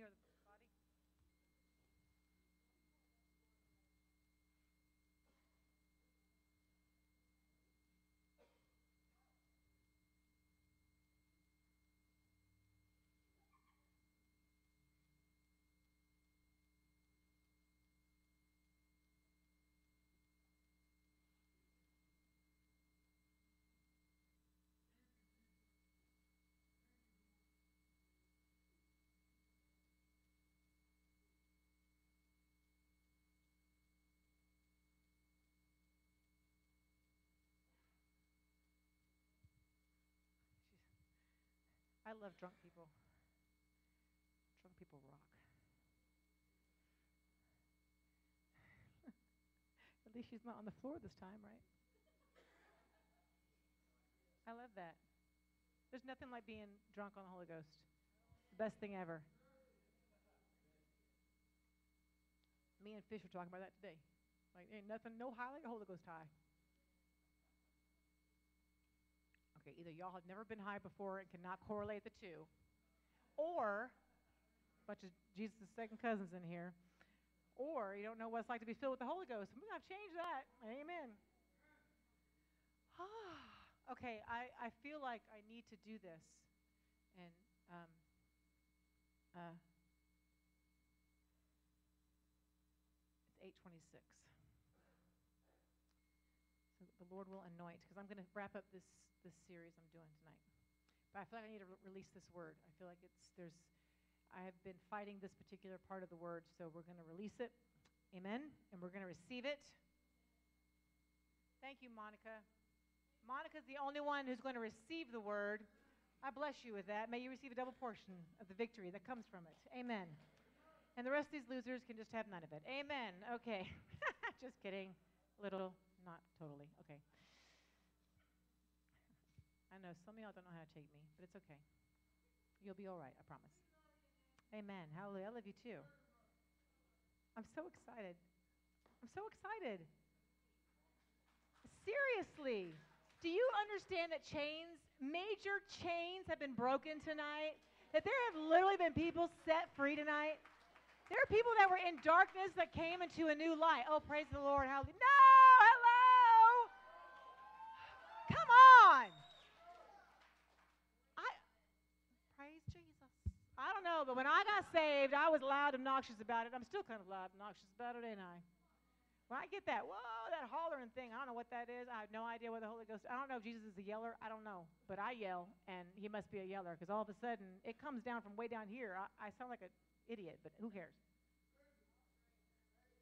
or the I love drunk people. Drunk people rock. At least she's not on the floor this time, right? I love that. There's nothing like being drunk on the Holy Ghost. The best thing ever. Me and Fish were talking about that today. Like, ain't nothing, no high like a Holy Ghost high. Okay, either y'all have never been high before and cannot correlate the two, or a bunch of Jesus' second cousins in here, or you don't know what it's like to be filled with the Holy Ghost. We're going to change that. Amen. okay, I, I feel like I need to do this. And um, uh, it's 826 the Lord will anoint, because I'm going to wrap up this, this series I'm doing tonight. But I feel like I need to re- release this word. I feel like it's, there's, I have been fighting this particular part of the word, so we're going to release it. Amen. And we're going to receive it. Thank you, Monica. Monica's the only one who's going to receive the word. I bless you with that. May you receive a double portion of the victory that comes from it. Amen. And the rest of these losers can just have none of it. Amen. Okay. just kidding. Little not totally. Okay. I know some of y'all don't know how to take me, but it's okay. You'll be all right, I promise. Amen. Hallelujah. I love you too. I'm so excited. I'm so excited. Seriously. Do you understand that chains, major chains, have been broken tonight? That there have literally been people set free tonight? There are people that were in darkness that came into a new light. Oh, praise the Lord. Hallelujah. No! Hello? Come on. I praise Jesus. I don't know, but when I got saved, I was loud obnoxious about it. I'm still kind of loud and obnoxious about it, ain't I? When I get that, whoa, that hollering thing, I don't know what that is. I have no idea what the Holy Ghost. I don't know if Jesus is a yeller. I don't know, but I yell, and he must be a yeller because all of a sudden it comes down from way down here. I, I sound like an idiot, but who cares?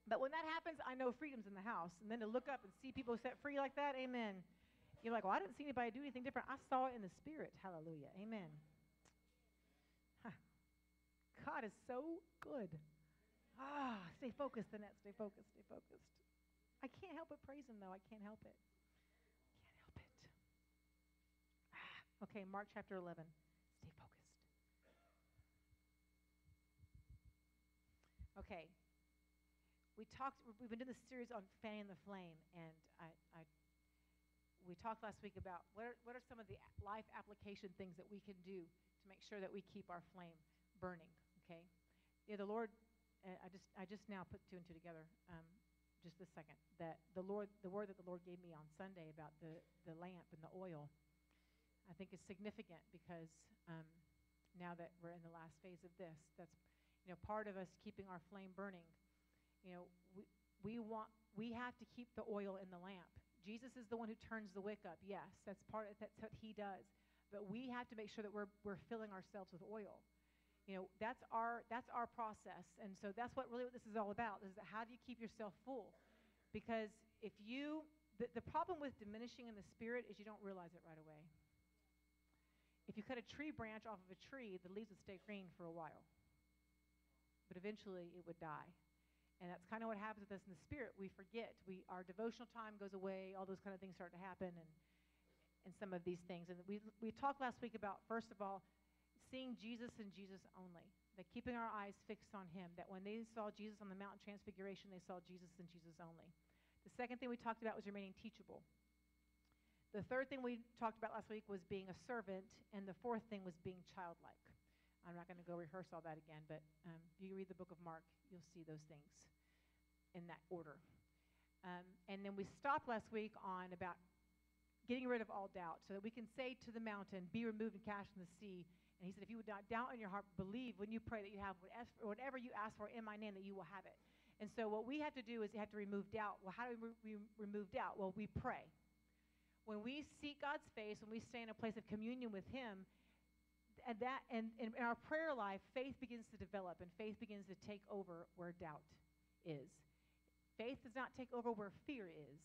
But when that happens, I know freedom's in the house. And then to look up and see people set free like that, amen. You're like, well, I didn't see anybody do anything different. I saw it in the spirit. Hallelujah. Amen. God is so good. Ah, stay focused, Annette. Stay focused. Stay focused. I can't help but praise him, though. I can't help it. Can't help it. Ah, okay, Mark chapter 11. Stay focused. Okay, we talked, we've been doing this series on fanning the flame, and I, I, we talked last week about what are, what are some of the life application things that we can do to make sure that we keep our flame burning, okay? Yeah, the Lord, uh, I just, I just now put two and two together, um, just a second, that the Lord, the word that the Lord gave me on Sunday about the, the lamp and the oil, I think is significant because um, now that we're in the last phase of this, that's, you know, part of us keeping our flame burning you know, we, we want we have to keep the oil in the lamp. Jesus is the one who turns the wick up. Yes, that's part of, that's what he does. But we have to make sure that we're we're filling ourselves with oil. You know, that's our that's our process. And so that's what really what this is all about. Is how do you keep yourself full? Because if you the, the problem with diminishing in the spirit is you don't realize it right away. If you cut a tree branch off of a tree, the leaves would stay green for a while. But eventually it would die. And that's kind of what happens with us in the spirit. We forget. We our devotional time goes away. All those kind of things start to happen, and and some of these things. And we we talked last week about first of all, seeing Jesus and Jesus only. That keeping our eyes fixed on Him. That when they saw Jesus on the Mount Transfiguration, they saw Jesus and Jesus only. The second thing we talked about was remaining teachable. The third thing we talked about last week was being a servant, and the fourth thing was being childlike. I'm not going to go rehearse all that again, but um, if you read the book of Mark, you'll see those things in that order. Um, and then we stopped last week on about getting rid of all doubt so that we can say to the mountain, Be removed and cast in the sea. And he said, If you would not doubt in your heart, believe when you pray that you have whatever you ask for in my name, that you will have it. And so what we have to do is we have to remove doubt. Well, how do we, re- remove doubt? Well, we pray. When we seek God's face, when we stay in a place of communion with Him, and that and, and in our prayer life, faith begins to develop and faith begins to take over where doubt is. Faith does not take over where fear is,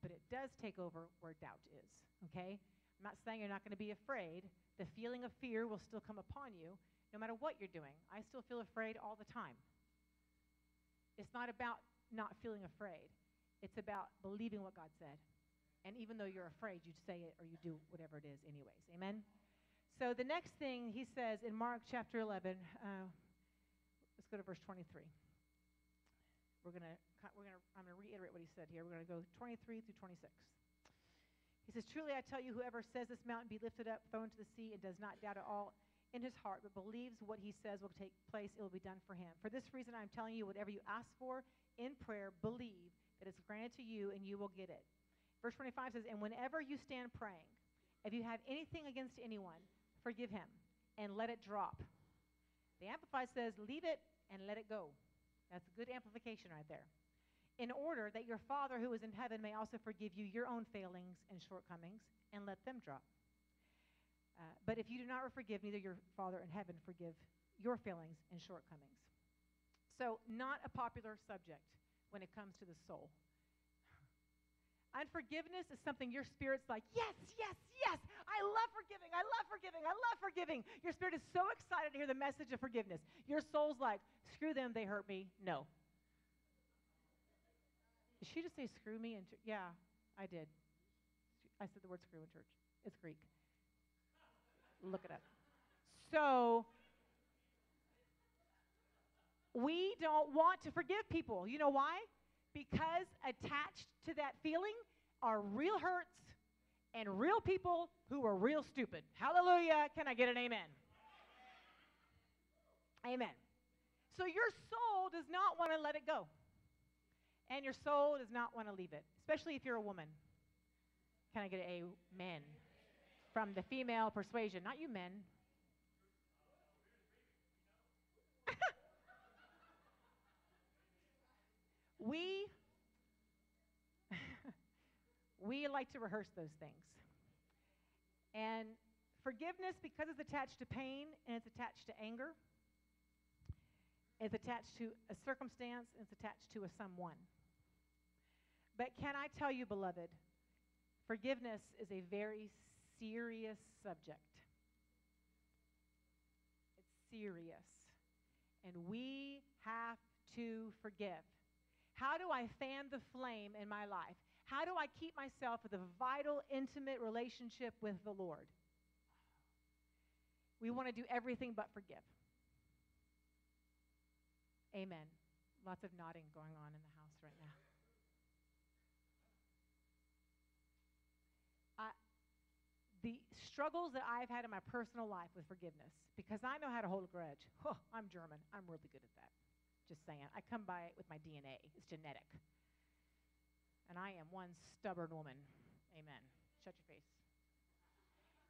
but it does take over where doubt is. Okay? I'm not saying you're not going to be afraid. The feeling of fear will still come upon you no matter what you're doing. I still feel afraid all the time. It's not about not feeling afraid, it's about believing what God said. And even though you're afraid, you say it or you do whatever it is, anyways. Amen? So the next thing he says in Mark chapter 11, uh, let's go to verse 23. We're to, we're to, I'm going to reiterate what he said here. We're going to go 23 through 26. He says, Truly I tell you, whoever says this mountain be lifted up, thrown to the sea, and does not doubt at all in his heart, but believes what he says will take place, it will be done for him. For this reason, I'm telling you, whatever you ask for in prayer, believe that it's granted to you, and you will get it. Verse 25 says, And whenever you stand praying, if you have anything against anyone, forgive him and let it drop. The Amplified says, Leave it and let it go. That's a good amplification right there. In order that your Father who is in heaven may also forgive you your own failings and shortcomings and let them drop. Uh, but if you do not forgive, neither your Father in heaven forgive your failings and shortcomings. So, not a popular subject when it comes to the soul. Unforgiveness is something your spirit's like, yes, yes, yes, I love forgiving, I love forgiving, I love forgiving. Your spirit is so excited to hear the message of forgiveness. Your soul's like, screw them, they hurt me. No. Did she just say screw me? Ch- yeah, I did. I said the word screw in church. It's Greek. Look it up. So, we don't want to forgive people. You know why? Because attached to that feeling are real hurts and real people who are real stupid. Hallelujah. Can I get an amen? Amen. So your soul does not want to let it go. And your soul does not want to leave it, especially if you're a woman. Can I get a amen? From the female persuasion, not you men. we we like to rehearse those things. And forgiveness, because it's attached to pain and it's attached to anger, it's attached to a circumstance and it's attached to a someone. But can I tell you, beloved, forgiveness is a very serious subject. It's serious. And we have to forgive. How do I fan the flame in my life? How do I keep myself with a vital, intimate relationship with the Lord? We want to do everything but forgive. Amen. Lots of nodding going on in the house right now. The struggles that I've had in my personal life with forgiveness, because I know how to hold a grudge. Oh, I'm German. I'm really good at that. Just saying. I come by it with my DNA. It's genetic. And I am one stubborn woman. Amen. Shut your face.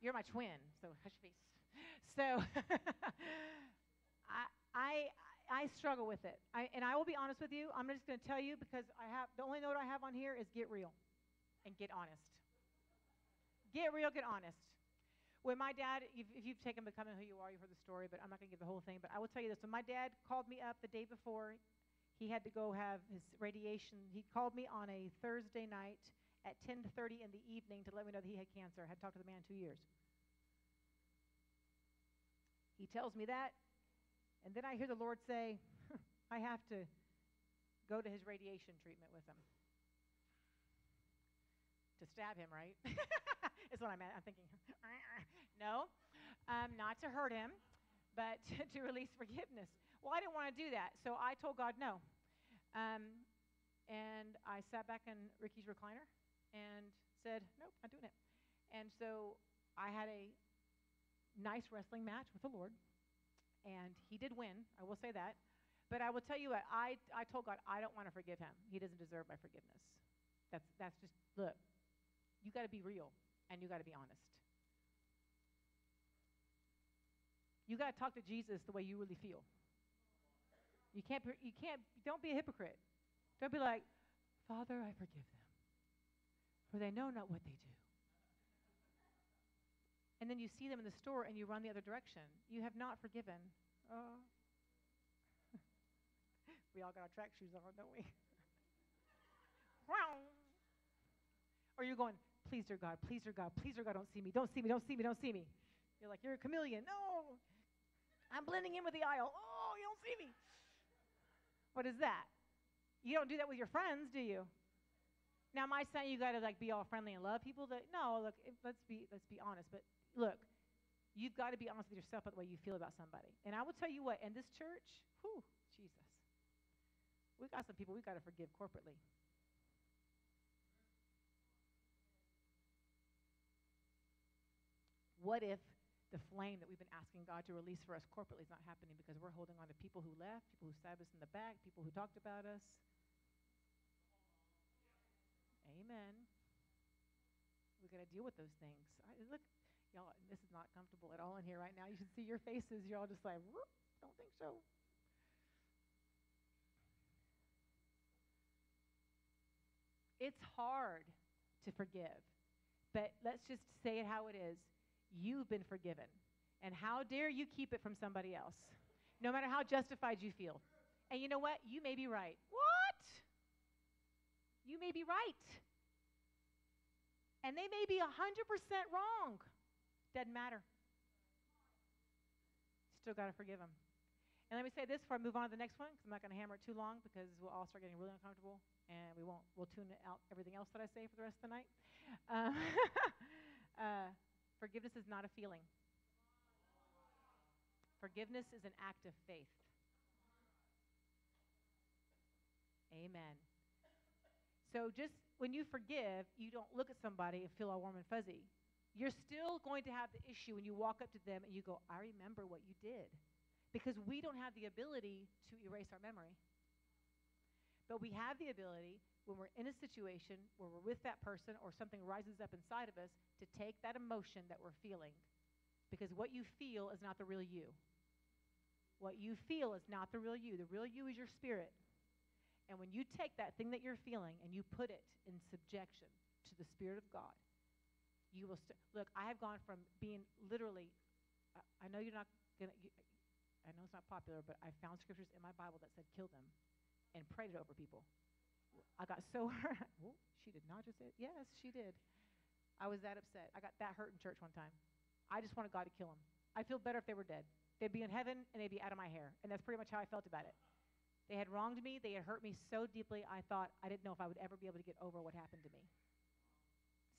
You're my twin, so hush your face. So I, I, I struggle with it. I, and I will be honest with you. I'm just going to tell you because I have the only note I have on here is get real and get honest. Get real, get honest. When my dad, if, if you've taken Becoming Who You Are, you've heard the story, but I'm not going to give the whole thing. But I will tell you this. When my dad called me up the day before, he had to go have his radiation. He called me on a Thursday night at 10:30 in the evening to let me know that he had cancer. I had talked to the man two years. He tells me that, and then I hear the Lord say, I have to go to his radiation treatment with him. To stab him, right? is what I'm, I'm thinking. no, um, not to hurt him, but to release forgiveness. Well, I didn't want to do that, so I told God no. Um, and I sat back in Ricky's recliner and said, nope, not doing it. And so I had a nice wrestling match with the Lord. and he did win. I will say that. But I will tell you what, I, I told God, I don't want to forgive him. He doesn't deserve my forgiveness. That's, that's just, look, you got to be real and you got to be honest. You got to talk to Jesus the way you really feel. You can't, you can't, don't be a hypocrite. Don't be like, Father, I forgive them, for they know not what they do. And then you see them in the store and you run the other direction. You have not forgiven. Oh. we all got our track shoes on, don't we? or you're going, please, dear God, please, dear God, please, dear God, don't see me, don't see me, don't see me, don't see me. You're like, you're a chameleon. No, I'm blending in with the aisle. Oh, you don't see me. What is that? You don't do that with your friends, do you? Now, my son, you got to like be all friendly and love people? That no. Look, if, let's be let's be honest. But look, you've got to be honest with yourself about the way you feel about somebody. And I will tell you what. In this church, whew, Jesus, we got some people we got to forgive corporately. What if the flame that we've been asking God to release for us corporately is not happening because we're holding on to people who left, people who stabbed us in the back, people who talked about us. Amen. We got to deal with those things. I, look, y'all, this is not comfortable at all in here right now. You should see your faces. You're all just like, don't think so. It's hard to forgive, but let's just say it how it is. You've been forgiven. And how dare you keep it from somebody else, no matter how justified you feel. And you know what? You may be right. What? You may be right. And they may be 100% wrong. Doesn't matter. Still got to forgive them. And let me say this before I move on to the next one, because I'm not going to hammer it too long, because we'll all start getting really uncomfortable, and we won't. We'll tune out everything else that I say for the rest of the night. Uh, uh, Forgiveness is not a feeling. Forgiveness is an act of faith. Amen. So just when you forgive, you don't look at somebody and feel all warm and fuzzy. You're still going to have the issue when you walk up to them and you go, I remember what you did. Because we don't have the ability to erase our memory. But we have the ability when we're in a situation where we're with that person or something rises up inside of us to take that emotion that we're feeling. Because what you feel is not the real you. What you feel is not the real you. The real you is your spirit. And when you take that thing that you're feeling and you put it in subjection to the Spirit of God, you will st- look. I have gone from being literally. I, I know you're not gonna. You, I know it's not popular, but I found scriptures in my Bible that said kill them, and prayed it over people. I got so hurt. oh, she did not just say, yes, she did. I was that upset. I got that hurt in church one time. I just wanted God to kill them. I'd feel better if they were dead. They'd be in heaven and they'd be out of my hair. And that's pretty much how I felt about it. They had wronged me. They had hurt me so deeply, I thought I didn't know if I would ever be able to get over what happened to me.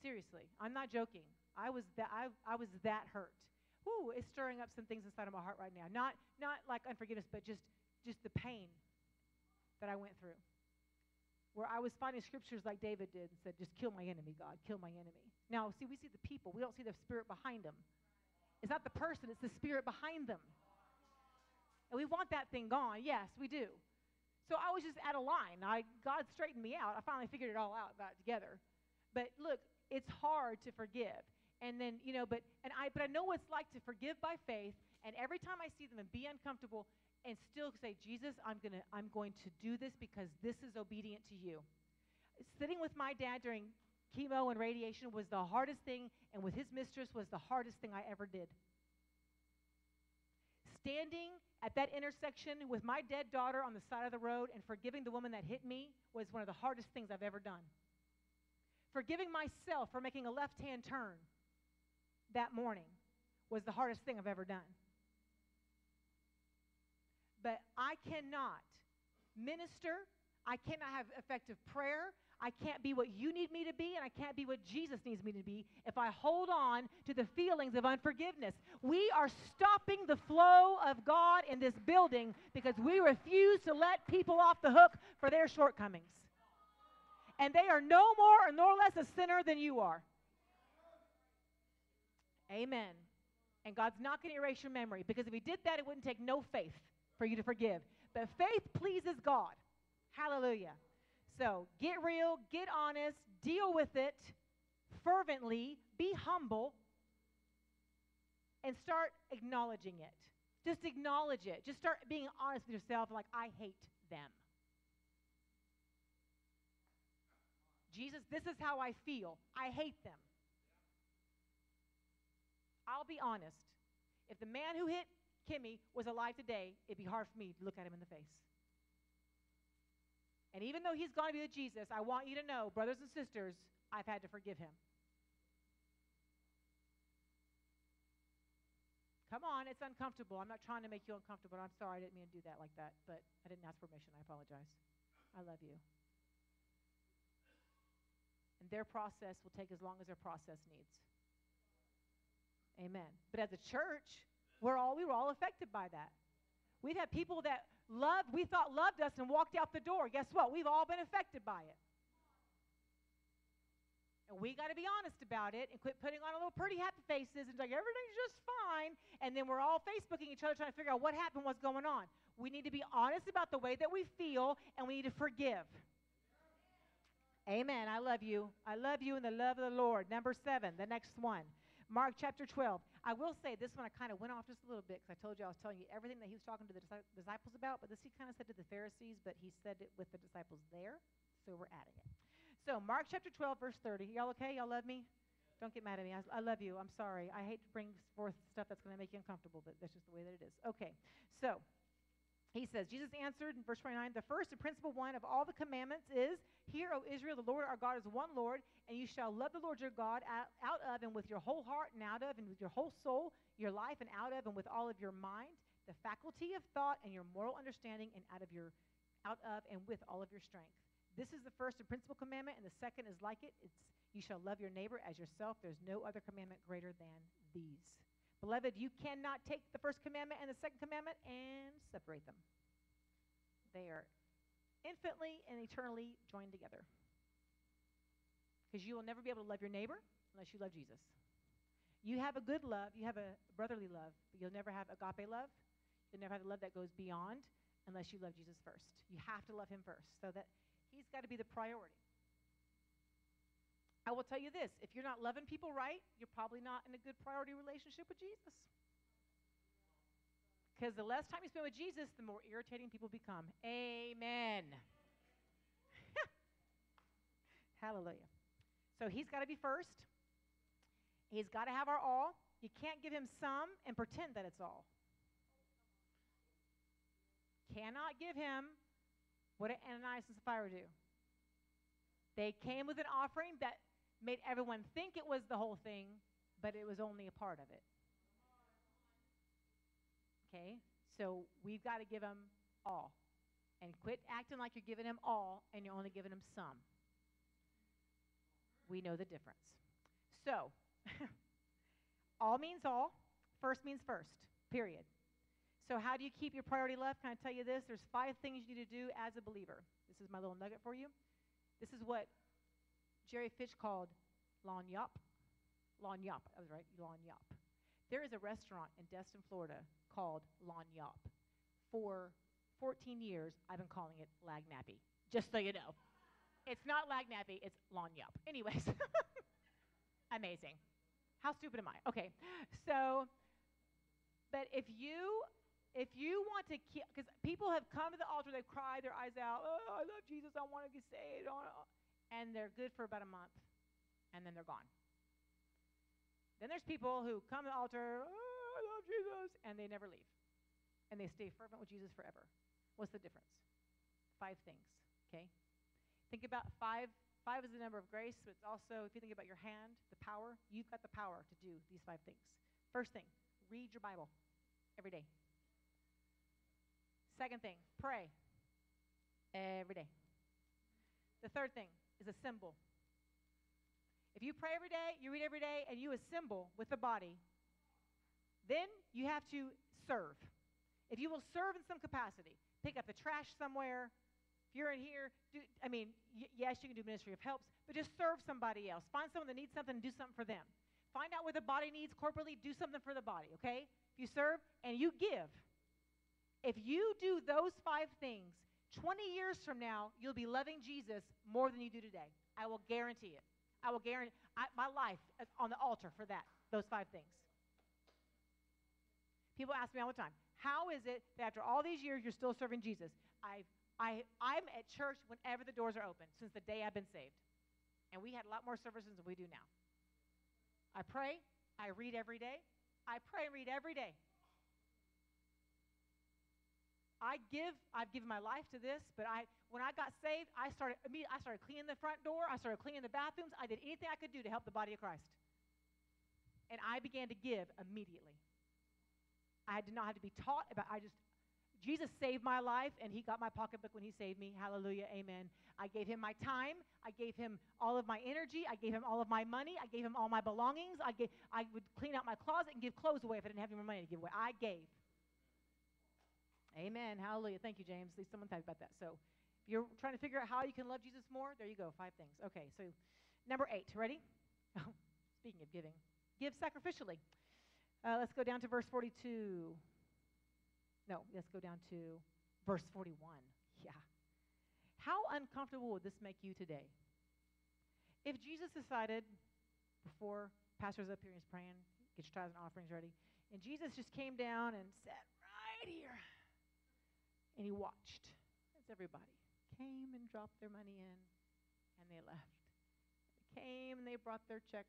Seriously, I'm not joking. I was that I, I was that hurt. Whoo, it's stirring up some things inside of my heart right now. Not not like unforgiveness, but just just the pain that I went through where I was finding scriptures like David did and said, just kill my enemy, God, kill my enemy. Now, see, we see the people. We don't see the spirit behind them. It's not the person, it's the spirit behind them. And we want that thing gone. Yes, we do. So I was just at a line. I, God straightened me out. I finally figured it all out, got it together. But look, it's hard to forgive. And then, you know, but and I but I know what it's like to forgive by faith. And every time I see them and be uncomfortable, and still say, Jesus, I'm, gonna, I'm going to do this because this is obedient to you. Sitting with my dad during chemo and radiation was the hardest thing, and with his mistress was the hardest thing I ever did. Standing at that intersection with my dead daughter on the side of the road and forgiving the woman that hit me was one of the hardest things I've ever done. Forgiving myself for making a left hand turn that morning was the hardest thing I've ever done. But I cannot minister. I cannot have effective prayer. I can't be what you need me to be, and I can't be what Jesus needs me to be if I hold on to the feelings of unforgiveness. We are stopping the flow of God in this building because we refuse to let people off the hook for their shortcomings. And they are no more nor less a sinner than you are. Amen. And God's not going to erase your memory because if He did that, it wouldn't take no faith for you to forgive. But faith pleases God. Hallelujah. So get real, get honest, deal with it fervently, be humble, and start acknowledging it. Just acknowledge it. Just start being honest with yourself, like, I hate them. Jesus, this is how I feel. I hate them. I'll be honest. If the man who hit Kimmy was alive today, it'd be hard for me to look at him in the face. And even though he's gone to be with Jesus, I want you to know, brothers and sisters, I've had to forgive him. Come on, it's uncomfortable. I'm not trying to make you uncomfortable. I'm sorry, I didn't mean to do that like that, but I didn't ask permission. I apologize. I love you. And their process will take as long as their process needs. Amen. But as a church, we're all we were all affected by that. We've had people that loved, we thought loved us and walked out the door. Guess what? We've all been affected by it. And we got to be honest about it and quit putting on a little pretty happy faces and like everything's just fine. And then we're all Facebooking each other trying to figure out what happened, what's going on. We need to be honest about the way that we feel and we need to forgive. Amen. I love you. I love you in the love of the Lord. Number seven, the next one. Mark chapter 12. I will say this one I kind of went off just a little bit because I told you I was telling you everything that he was talking to the disciples about, but this he kind of said to the Pharisees, but he said it with the disciples there, so we're adding it. So, Mark chapter 12, verse 30. Y'all okay? Y'all love me? Don't get mad at me. I, I love you. I'm sorry. I hate to bring forth stuff that's going to make you uncomfortable, but that's just the way that it is. Okay. So, he says, Jesus answered in verse 29, the first and principal one of all the commandments is, Hear, O Israel, the Lord our God is one Lord, and you shall love the Lord your God out, of and with your whole heart and out of and with your whole soul, your life and out of and with all of your mind, the faculty of thought and your moral understanding and out of your out of and with all of your strength. This is the first and principal commandment, and the second is like it. It's you shall love your neighbor as yourself. There's no other commandment greater than these. Beloved, you cannot take the first commandment and the second commandment and separate them. They are infinitely and eternally joined together. Because you will never be able to love your neighbor unless you love Jesus. You have a good love, you have a brotherly love, but you'll never have agape love. You'll never have the love that goes beyond unless you love Jesus first. You have to love him first so that He's got to be the priority. I will tell you this if you're not loving people right, you're probably not in a good priority relationship with Jesus. Because the less time you spend with Jesus, the more irritating people become. Amen. Hallelujah. So he's got to be first. He's got to have our all. You can't give him some and pretend that it's all. Cannot give him what did Ananias and Sapphira do? They came with an offering that made everyone think it was the whole thing, but it was only a part of it. Okay? So we've got to give them all. And quit acting like you're giving them all and you're only giving them some. We know the difference. So, all means all, first means first, period. So, how do you keep your priority left? Can I tell you this? There's five things you need to do as a believer. This is my little nugget for you. This is what Jerry Fish called lagniappe. Yop. I was right. Lagniappe. There is a restaurant in Destin, Florida called lagniappe. For 14 years, I've been calling it Lagnappy, just so you know. It's not Lagnappy, it's lagniappe. Anyways, amazing. How stupid am I? Okay, so, but if you if you want to keep, because people have come to the altar, they've cried their eyes out, oh, I love Jesus, I want to be saved, and they're good for about a month, and then they're gone. Then there's people who come to the altar, oh, Jesus, and they never leave. And they stay fervent with Jesus forever. What's the difference? Five things, okay? Think about five. Five is the number of grace, but it's also, if you think about your hand, the power, you've got the power to do these five things. First thing, read your Bible every day. Second thing, pray every day. The third thing is a symbol. If you pray every day, you read every day, and you assemble with the body, then you have to serve. If you will serve in some capacity, pick up the trash somewhere. If you're in here, do, I mean, y- yes, you can do ministry of helps, but just serve somebody else. Find someone that needs something and do something for them. find out what the body needs corporately, do something for the body, okay? If you serve and you give, if you do those five things, 20 years from now, you'll be loving Jesus more than you do today. I will guarantee it. I will guarantee I, my life on the altar for that, those five things. People ask me all the time, how is it that after all these years you're still serving Jesus? I, I, I'm at church whenever the doors are open since the day I've been saved. And we had a lot more services than we do now. I pray, I read every day. I pray and read every day. I give, I've given my life to this, but I, when I got saved, I started, I started cleaning the front door. I started cleaning the bathrooms. I did anything I could do to help the body of Christ. And I began to give immediately. I did not have to be taught about, I just, Jesus saved my life, and he got my pocketbook when he saved me. Hallelujah, amen. I gave him my time. I gave him all of my energy. I gave him all of my money. I gave him all my belongings. I, gave, I would clean out my closet and give clothes away if I didn't have any more money to give away. I gave. Amen. Hallelujah. Thank you, James. At least someone talked about that. So if you're trying to figure out how you can love Jesus more, there you go. Five things. Okay, so number eight. Ready? Speaking of giving, give sacrificially. Uh, let's go down to verse 42. No, let's go down to verse 41. Yeah. How uncomfortable would this make you today? If Jesus decided, before pastor's up here and praying, get your tithes and offerings ready, and Jesus just came down and sat right here and he watched as everybody came and dropped their money in and they left. They came and they brought their check.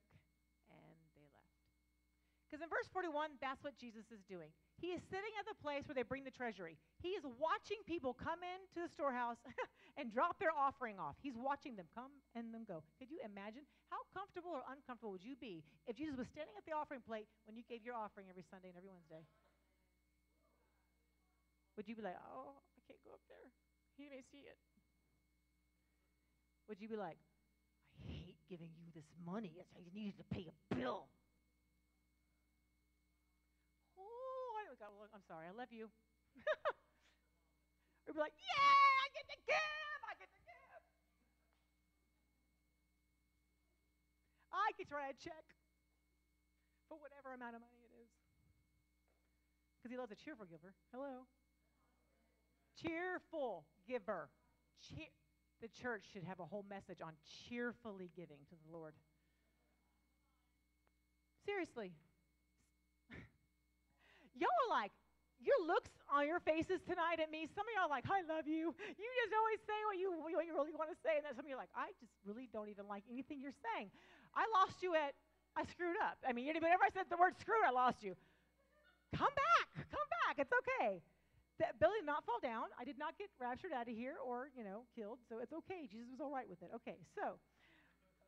Because in verse 41, that's what Jesus is doing. He is sitting at the place where they bring the treasury. He is watching people come into the storehouse and drop their offering off. He's watching them come and them go. Could you imagine how comfortable or uncomfortable would you be if Jesus was standing at the offering plate when you gave your offering every Sunday and every Wednesday? Would you be like, oh, I can't go up there? He may see it. Would you be like, I hate giving you this money. I need to pay a bill. Oh, I got, I'm sorry. I love you. or be like, yeah, I get to give. I get to give. I get to write a check for whatever amount of money it is. Because he loves a cheerful giver. Hello cheerful giver. Cheer- the church should have a whole message on cheerfully giving to the Lord. Seriously. Y'all are like, your looks on your faces tonight at me, some of y'all like, I love you. You just always say what you, what you really want to say. And then some of you are like, I just really don't even like anything you're saying. I lost you at, I screwed up. I mean, whenever I said the word screwed, I lost you. Come back. Come back. It's okay that Billy did not fall down. I did not get raptured out of here or, you know, killed. So it's okay. Jesus was all right with it. Okay, so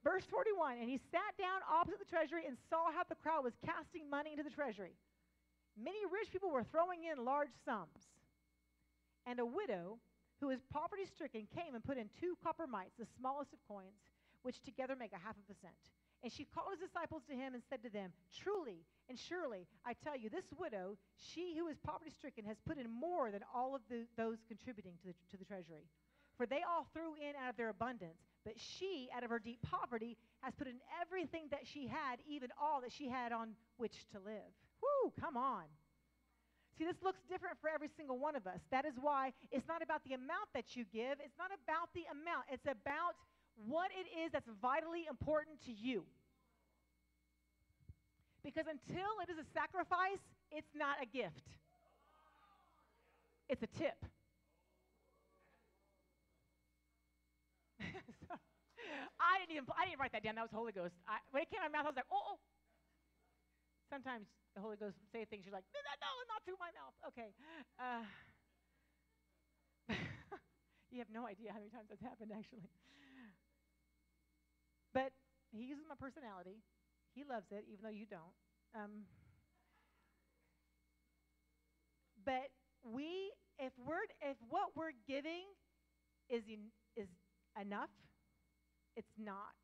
verse 41 And he sat down opposite the treasury and saw how the crowd was casting money into the treasury. Many rich people were throwing in large sums. And a widow who was poverty stricken came and put in two copper mites, the smallest of coins, which together make a half of a cent. And she called his disciples to him and said to them, Truly and surely, I tell you, this widow, she who is poverty stricken, has put in more than all of the, those contributing to the, to the treasury. For they all threw in out of their abundance, but she, out of her deep poverty, has put in everything that she had, even all that she had on which to live. Whoo, come on. See, this looks different for every single one of us. That is why it's not about the amount that you give, it's not about the amount, it's about what it is that's vitally important to you. Because until it is a sacrifice, it's not a gift. It's a tip. so, I didn't even I didn't write that down. That was Holy Ghost. I, when it came out of my mouth, I was like, oh, oh. Sometimes the Holy Ghost say things. You're like, no, no, no, not through my mouth. Okay. Uh, you have no idea how many times that's happened, actually. But he uses my personality. He loves it, even though you don't. Um, but we, if we're, if what we're giving is in, is enough, it's not.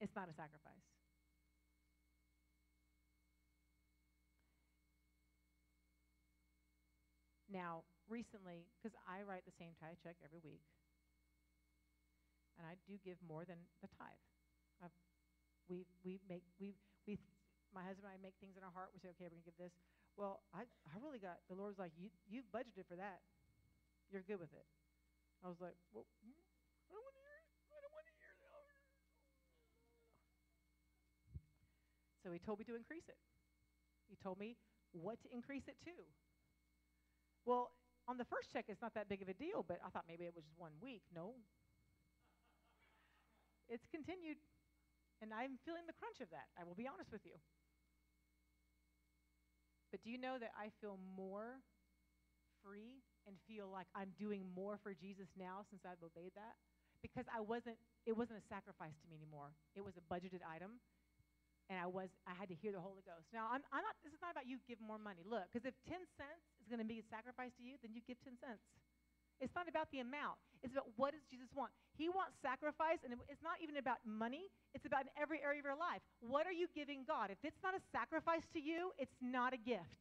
It's not a sacrifice. Now, recently, because I write the same tithe check every week, and I do give more than the tithe. I've, we we make we we my husband and I make things in our heart. We say, okay, we're gonna give this. Well, I I really got the Lord's like you you've budgeted for that. You're good with it. I was like, well, hmm, I don't want to hear it. I don't want to hear it. So he told me to increase it. He told me what to increase it to. Well, on the first check, it's not that big of a deal, but I thought maybe it was just one week. No. It's continued, and I'm feeling the crunch of that. I will be honest with you. But do you know that I feel more free and feel like I'm doing more for Jesus now since I've obeyed that? Because I wasn't it wasn't a sacrifice to me anymore. It was a budgeted item and I was I had to hear the Holy Ghost. Now I'm, I'm not. This is not about you give more money. Look, because if ten cents is going to be a sacrifice to you, then you give ten cents. It's not about the amount. It's about what does Jesus want. He wants sacrifice, and it's not even about money. It's about in every area of your life. What are you giving God? If it's not a sacrifice to you, it's not a gift.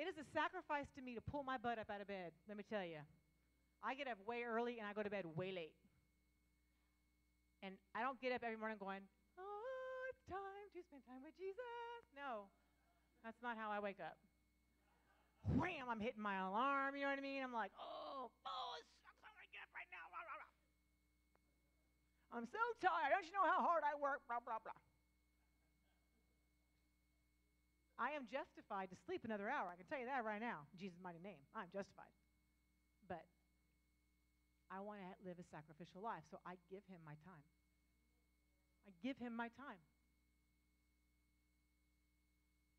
It is a sacrifice to me to pull my butt up out of bed. Let me tell you, I get up way early and I go to bed way late. And I don't get up every morning going, oh, it's time to spend time with Jesus. No, that's not how I wake up. Wham, I'm hitting my alarm, you know what I mean? I'm like, oh, oh, sucks. I want to get up right now. Blah, blah, blah. I'm so tired. Don't you know how hard I work? Blah, blah, blah. I am justified to sleep another hour. I can tell you that right now. In Jesus' mighty name. I'm justified. But I want to live a sacrificial life, so I give him my time. I give him my time.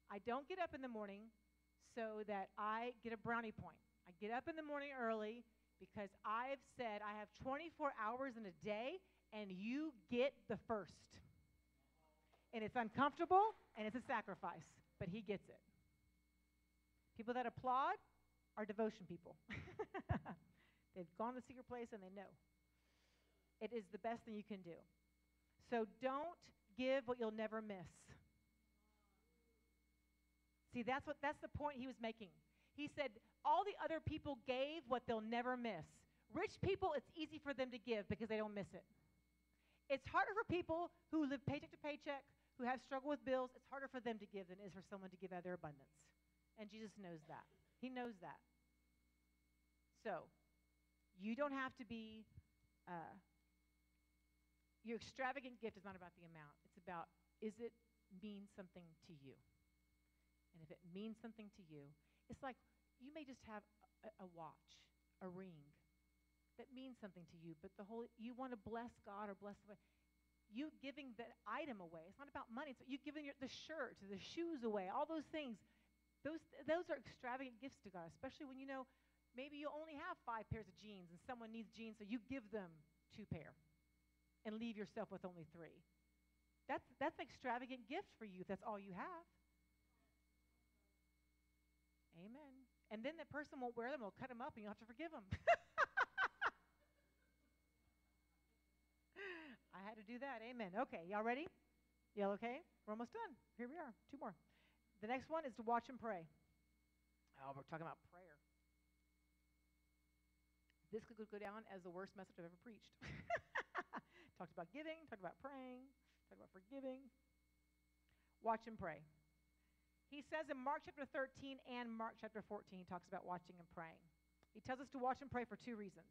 I don't get up in the morning so that I get a brownie point. I get up in the morning early because I've said I have 24 hours in a day and you get the first. And it's uncomfortable and it's a sacrifice, but he gets it. People that applaud are devotion people. They've gone to secret place and they know. It is the best thing you can do. So don't give what you'll never miss. See, that's what that's the point he was making. He said all the other people gave what they'll never miss. Rich people, it's easy for them to give because they don't miss it. It's harder for people who live paycheck to paycheck, who have struggle with bills, it's harder for them to give than it is for someone to give out their abundance. And Jesus knows that. He knows that. So, you don't have to be, uh, your extravagant gift is not about the amount. It's about, is it mean something to you? And if it means something to you, it's like you may just have a, a watch, a ring that means something to you, but the whole, you want to bless God or bless the you giving that item away. It's not about money. It's you giving your, the shirt, the shoes away, all those things. Those, those are extravagant gifts to God, especially when you know Maybe you only have five pairs of jeans and someone needs jeans, so you give them two pair and leave yourself with only three. That's, that's an extravagant gift for you if that's all you have. Amen. And then that person won't wear them, will cut them up, and you'll have to forgive them. I had to do that. Amen. Okay, y'all ready? Y'all okay? We're almost done. Here we are. Two more. The next one is to watch and pray. Oh, we're talking about prayer. This could go down as the worst message I've ever preached. talked about giving, talked about praying, talked about forgiving. Watch and pray. He says in Mark chapter 13 and Mark chapter 14, he talks about watching and praying. He tells us to watch and pray for two reasons.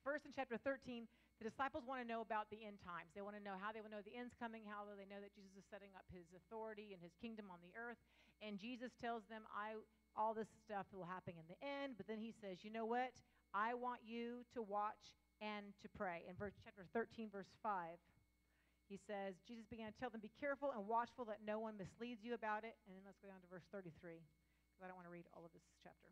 First, in chapter 13, the disciples want to know about the end times. They want to know how they will know the end's coming, how they know that Jesus is setting up his authority and his kingdom on the earth. And Jesus tells them, I all this stuff will happen in the end. But then he says, you know what? I want you to watch and to pray. In verse, chapter 13, verse 5, he says, Jesus began to tell them, Be careful and watchful that no one misleads you about it. And then let's go down to verse 33, because I don't want to read all of this chapter.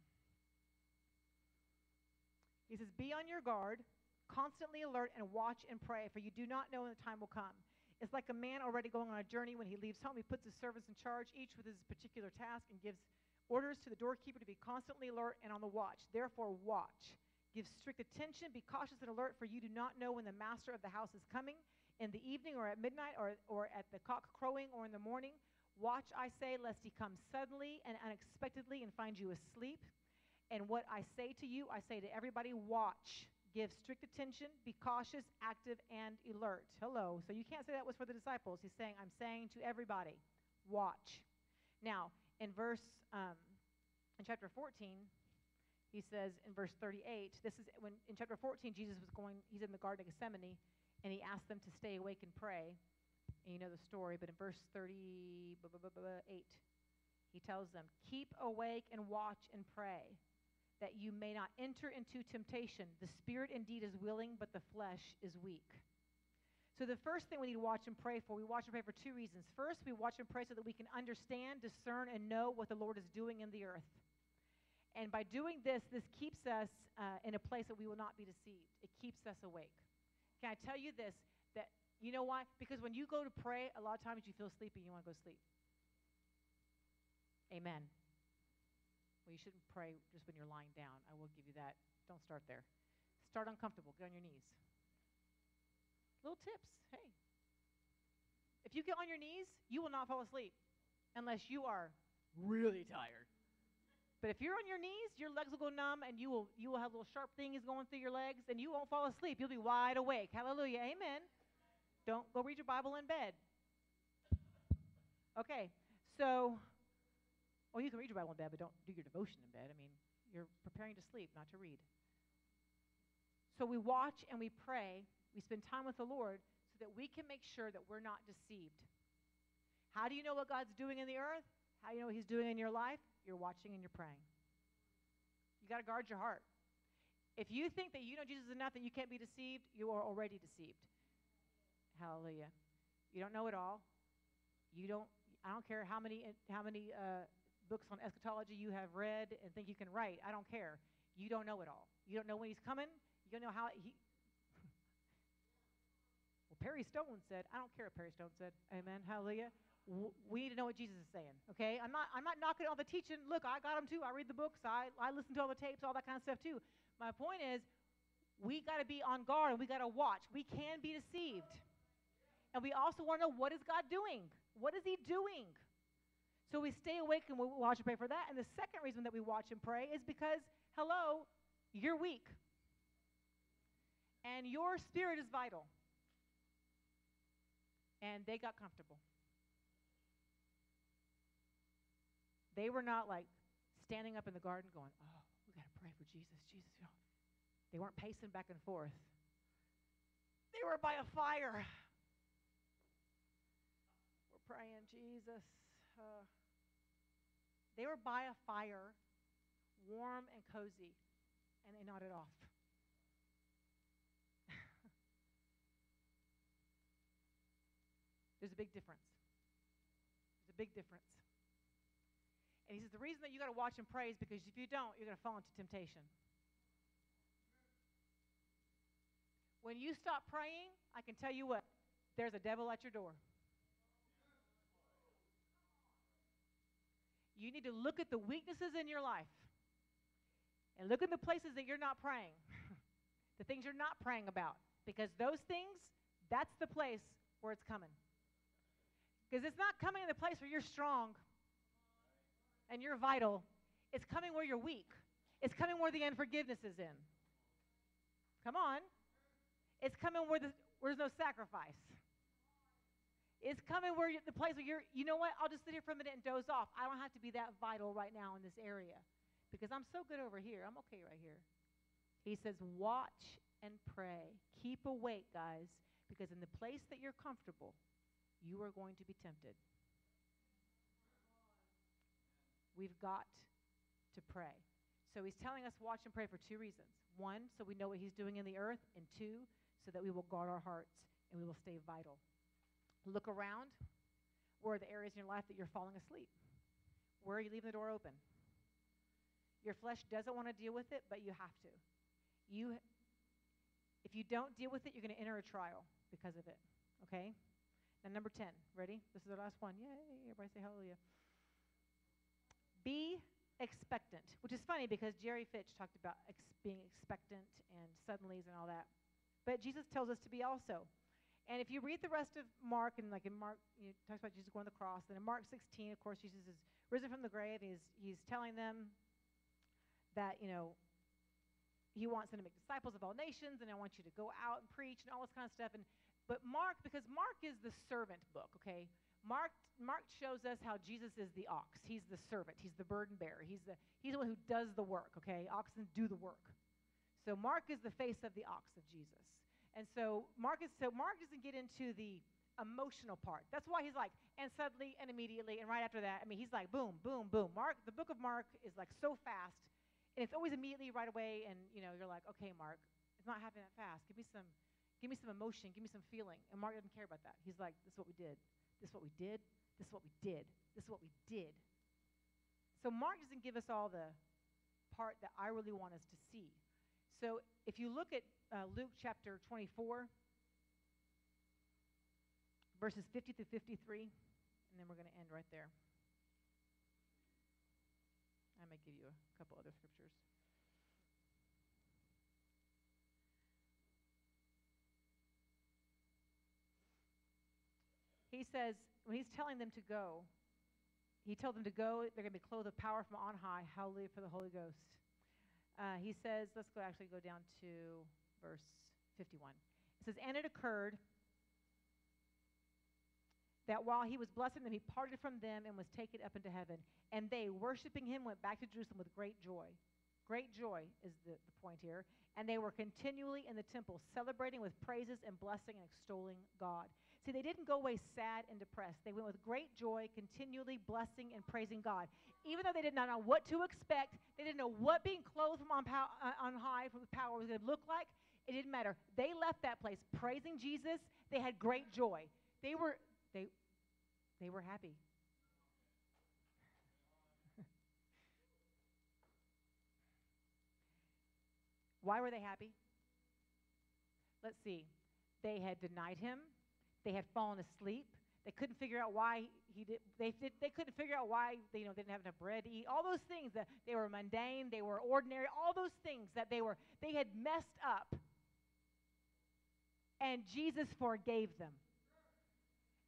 He says, Be on your guard, constantly alert, and watch and pray, for you do not know when the time will come. It's like a man already going on a journey. When he leaves home, he puts his servants in charge, each with his particular task, and gives orders to the doorkeeper to be constantly alert and on the watch. Therefore, watch. Give strict attention, be cautious and alert, for you do not know when the master of the house is coming, in the evening or at midnight or, or at the cock crowing or in the morning. Watch, I say, lest he come suddenly and unexpectedly and find you asleep. And what I say to you, I say to everybody, watch. Give strict attention, be cautious, active, and alert. Hello. So you can't say that was for the disciples. He's saying, I'm saying to everybody, watch. Now, in verse, um, in chapter 14, he says in verse 38, this is when in chapter 14, Jesus was going, he's in the Garden of Gethsemane, and he asked them to stay awake and pray. And you know the story, but in verse 38, he tells them, Keep awake and watch and pray that you may not enter into temptation. The spirit indeed is willing, but the flesh is weak. So, the first thing we need to watch and pray for, we watch and pray for two reasons. First, we watch and pray so that we can understand, discern, and know what the Lord is doing in the earth. And by doing this, this keeps us uh, in a place that we will not be deceived. It keeps us awake. Can I tell you this? That you know why? Because when you go to pray, a lot of times you feel sleepy and you want to go sleep. Amen. Well, you shouldn't pray just when you're lying down. I will give you that. Don't start there. Start uncomfortable. Get on your knees. Little tips. Hey. If you get on your knees, you will not fall asleep unless you are really tired. But if you're on your knees, your legs will go numb and you will you will have little sharp things going through your legs and you won't fall asleep. You'll be wide awake. Hallelujah. Amen. Don't go read your Bible in bed. Okay. So well, you can read your Bible in bed, but don't do your devotion in bed. I mean, you're preparing to sleep, not to read. So we watch and we pray. We spend time with the Lord so that we can make sure that we're not deceived. How do you know what God's doing in the earth? How do you know what He's doing in your life? You're watching and you're praying. You got to guard your heart. If you think that you know Jesus enough that you can't be deceived, you are already deceived. Hallelujah. You don't know it all. You don't. I don't care how many how many uh, books on eschatology you have read and think you can write. I don't care. You don't know it all. You don't know when he's coming. You don't know how he. well, Perry Stone said, I don't care what Perry Stone said. Amen. Hallelujah. We need to know what Jesus is saying. Okay, I'm not. I'm not knocking all the teaching. Look, I got them too. I read the books. I I listen to all the tapes, all that kind of stuff too. My point is, we got to be on guard and we got to watch. We can be deceived, and we also want to know what is God doing. What is He doing? So we stay awake and we watch and pray for that. And the second reason that we watch and pray is because, hello, you're weak. And your spirit is vital. And they got comfortable. They were not like standing up in the garden going, oh, we got to pray for Jesus. Jesus, you know. They weren't pacing back and forth. They were by a fire. We're praying, Jesus. Uh, they were by a fire, warm and cozy, and they nodded off. There's a big difference. There's a big difference. And he says the reason that you got to watch and pray is because if you don't, you're going to fall into temptation. When you stop praying, I can tell you what, there's a devil at your door. you need to look at the weaknesses in your life and look at the places that you're not praying, the things you're not praying about, because those things, that's the place where it's coming. Because it's not coming in the place where you're strong and you're vital. It's coming where you're weak. It's coming where the unforgiveness is in. Come on. It's coming where, the, where there's no sacrifice. It's coming where the place where you're, you know what? I'll just sit here for a minute and doze off. I don't have to be that vital right now in this area because I'm so good over here. I'm okay right here. He says, watch and pray. Keep awake, guys, because in the place that you're comfortable, you are going to be tempted. We've got to pray. So he's telling us watch and pray for two reasons. One, so we know what he's doing in the earth, and two, so that we will guard our hearts and we will stay vital. Look around. Where are the areas in your life that you're falling asleep? Where are you leaving the door open? Your flesh doesn't want to deal with it, but you have to. You, if you don't deal with it, you're going to enter a trial because of it. Okay? Now, number 10. Ready? This is the last one. Yay. Everybody say hallelujah. Be expectant, which is funny because Jerry Fitch talked about ex- being expectant and suddenlies and all that. But Jesus tells us to be also. And if you read the rest of Mark, and like in Mark, know, talks about Jesus going to the cross. And in Mark 16, of course, Jesus is risen from the grave. He's, he's telling them that, you know, he wants them to make disciples of all nations, and I want you to go out and preach and all this kind of stuff. And but Mark, because Mark is the servant book, okay? Mark Mark shows us how Jesus is the ox. He's the servant. He's the burden bearer. He's the he's the one who does the work, okay? Oxen do the work. So Mark is the face of the ox of Jesus. And so Mark is so Mark doesn't get into the emotional part. That's why he's like, and suddenly and immediately and right after that. I mean, he's like boom, boom, boom. Mark, the book of Mark is like so fast and it's always immediately right away and you know you're like okay mark it's not happening that fast give me some give me some emotion give me some feeling and mark doesn't care about that he's like this is what we did this is what we did. This is what we did. This is what we did. So mark doesn't give us all the part that i really want us to see. So if you look at uh, luke chapter 24 verses 50 through 53 and then we're going to end right there. I might give you a couple other scriptures. He says, when he's telling them to go, he told them to go, they're going to be clothed with power from on high. Hallelujah for the Holy Ghost. Uh, he says, let's go actually go down to verse 51. It says, And it occurred that while he was blessing them, he parted from them and was taken up into heaven. And they, worshiping him, went back to Jerusalem with great joy. Great joy is the, the point here. And they were continually in the temple, celebrating with praises and blessing and extolling God. See, they didn't go away sad and depressed. They went with great joy, continually blessing and praising God. Even though they did not know what to expect, they didn't know what being clothed from on, pow- uh, on high from the power was going to look like. It didn't matter. They left that place praising Jesus. They had great joy. They were they, they were happy. Why were they happy? Let's see. They had denied him. They had fallen asleep. They couldn't figure out why he did. They, did, they couldn't figure out why they, you know, didn't have enough bread to eat. All those things that they were mundane, they were ordinary. All those things that they were, they had messed up. And Jesus forgave them.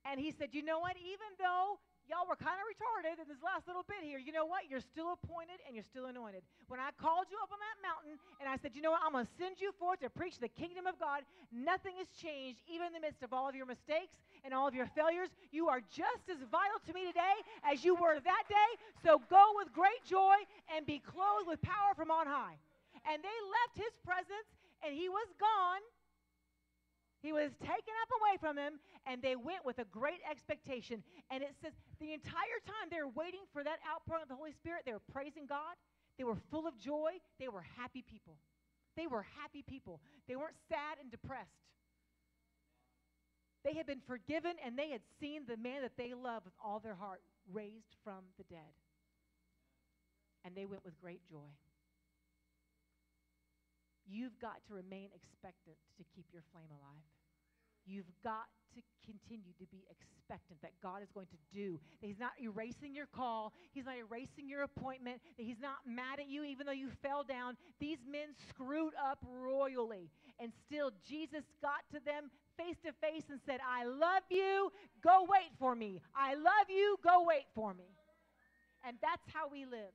And he said, You know what? Even though y'all were kind of retarded in this last little bit here, you know what? You're still appointed and you're still anointed. When I called you up on that mountain and I said, You know what? I'm going to send you forth to preach the kingdom of God, nothing has changed, even in the midst of all of your mistakes and all of your failures. You are just as vital to me today as you were that day. So go with great joy and be clothed with power from on high. And they left his presence and he was gone he was taken up away from them, and they went with a great expectation. And it says the entire time they were waiting for that outpouring of the Holy Spirit, they were praising God. They were full of joy. They were happy people. They were happy people. They weren't sad and depressed. They had been forgiven, and they had seen the man that they loved with all their heart raised from the dead. And they went with great joy. You've got to remain expectant to keep your flame alive. You've got to continue to be expectant that God is going to do. That He's not erasing your call, He's not erasing your appointment, that He's not mad at you even though you fell down. These men screwed up royally, and still Jesus got to them face to face and said, I love you, go wait for me. I love you, go wait for me. And that's how we live.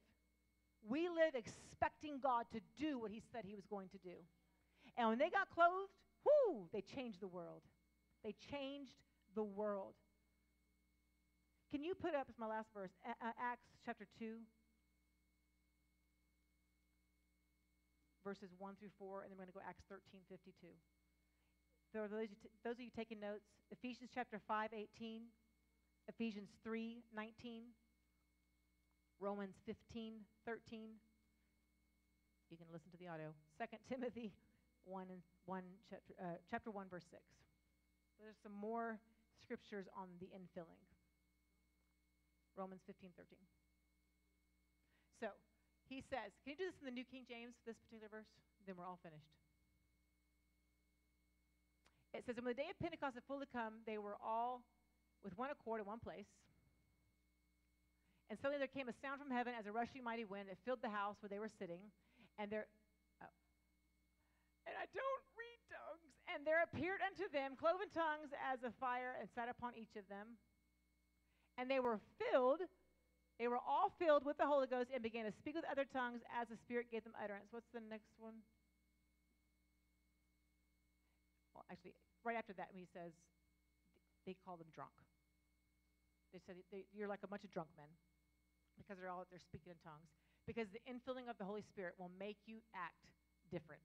We live expecting God to do what He said He was going to do. And when they got clothed, whoo, they changed the world. They changed the world. Can you put up as my last verse, Acts chapter 2, verses 1 through 4, and then we're going to go Acts 13, 52. So those, those of you taking notes, Ephesians chapter 5, 18, Ephesians 3, 19, Romans 15, 13. You can listen to the audio. 2 Timothy 1, and 1 chapter, uh, chapter 1, verse 6. There's some more scriptures on the infilling. Romans 15, 13. So he says, can you do this in the New King James, this particular verse? Then we're all finished. It says, And when the day of Pentecost had fully come, they were all with one accord in one place. And suddenly there came a sound from heaven as a rushing mighty wind. It filled the house where they were sitting. And there, oh, and I don't. And there appeared unto them cloven tongues as of fire and sat upon each of them. And they were filled, they were all filled with the Holy Ghost and began to speak with other tongues as the Spirit gave them utterance. What's the next one? Well, actually, right after that, he says, they call them drunk. They said, they, You're like a bunch of drunk men because they're all out there speaking in tongues. Because the infilling of the Holy Spirit will make you act different.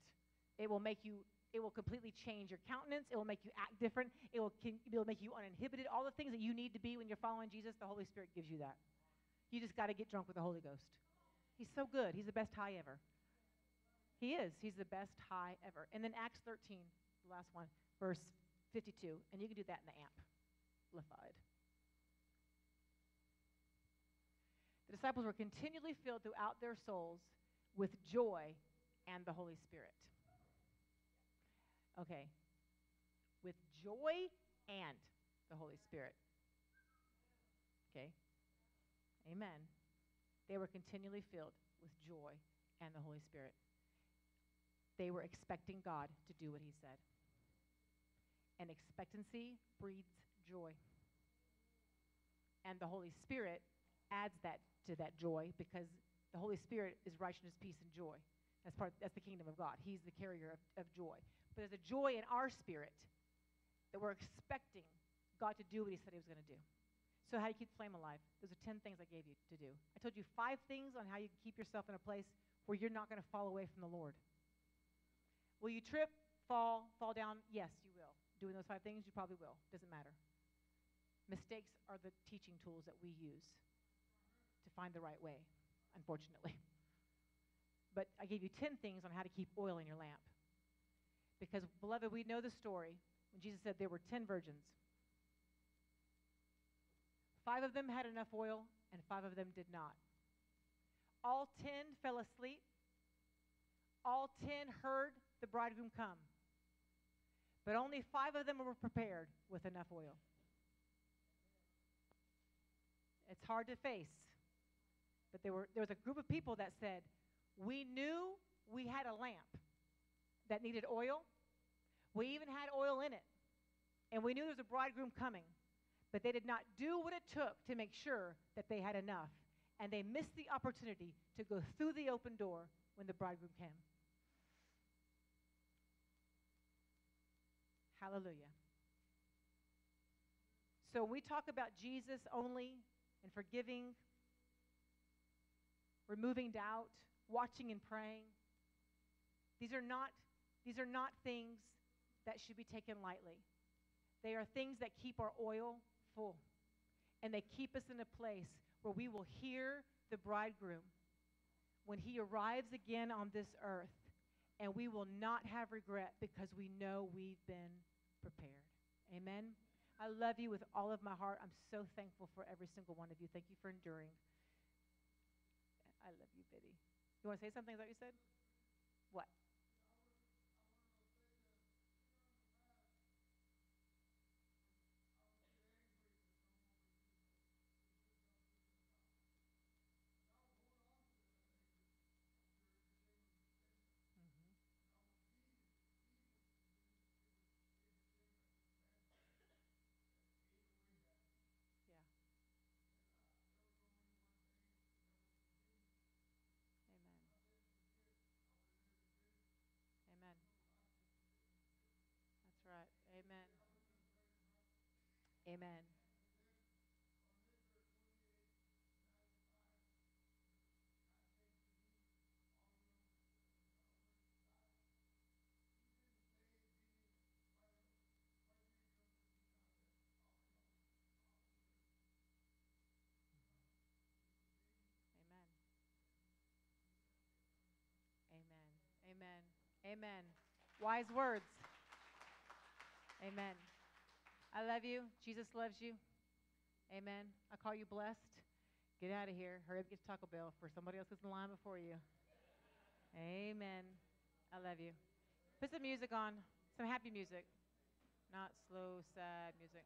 It will make you, it will completely change your countenance. It will make you act different. It will, it will make you uninhibited. All the things that you need to be when you're following Jesus, the Holy Spirit gives you that. You just got to get drunk with the Holy Ghost. He's so good. He's the best high ever. He is. He's the best high ever. And then Acts 13, the last one, verse 52. And you can do that in the amplified. The disciples were continually filled throughout their souls with joy and the Holy Spirit. Okay. With joy and the Holy Spirit. Okay. Amen. They were continually filled with joy and the Holy Spirit. They were expecting God to do what He said. And expectancy breeds joy. And the Holy Spirit adds that to that joy because the Holy Spirit is righteousness, peace, and joy. That's part. That's the kingdom of God. He's the carrier of, of joy. But there's a joy in our spirit that we're expecting God to do what He said He was going to do. So how do you keep the flame alive? Those are ten things I gave you to do. I told you five things on how you can keep yourself in a place where you're not going to fall away from the Lord. Will you trip, fall, fall down? Yes, you will. Doing those five things, you probably will. Doesn't matter. Mistakes are the teaching tools that we use to find the right way, unfortunately. But I gave you 10 things on how to keep oil in your lamp. Because, beloved, we know the story when Jesus said there were 10 virgins. Five of them had enough oil, and five of them did not. All 10 fell asleep. All 10 heard the bridegroom come. But only five of them were prepared with enough oil. It's hard to face. But there, were, there was a group of people that said, We knew we had a lamp that needed oil. We even had oil in it. And we knew there was a bridegroom coming. But they did not do what it took to make sure that they had enough. And they missed the opportunity to go through the open door when the bridegroom came. Hallelujah. So when we talk about Jesus only and forgiving, removing doubt, watching and praying, these are not these are not things that should be taken lightly. They are things that keep our oil full. And they keep us in a place where we will hear the bridegroom when he arrives again on this earth. And we will not have regret because we know we've been prepared. Amen. I love you with all of my heart. I'm so thankful for every single one of you. Thank you for enduring. I love you, Biddy. You want to say something? That what you said? What? Amen. Amen. Amen. Amen. Amen. Wise words. Amen. I love you. Jesus loves you. Amen. I call you blessed. Get out of here. Hurry up, get to Taco Bell for somebody else that's in line before you. Amen. I love you. Put some music on, some happy music, not slow, sad music.